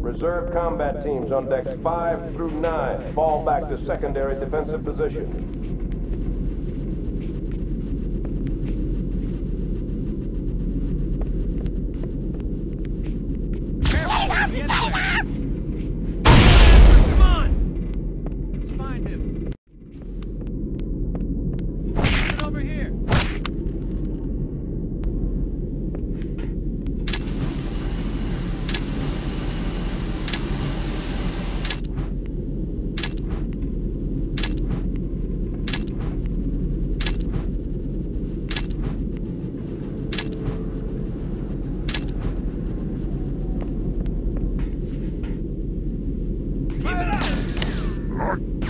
Reserve combat teams on decks 5 through 9 fall back to secondary defensive position. Get Power.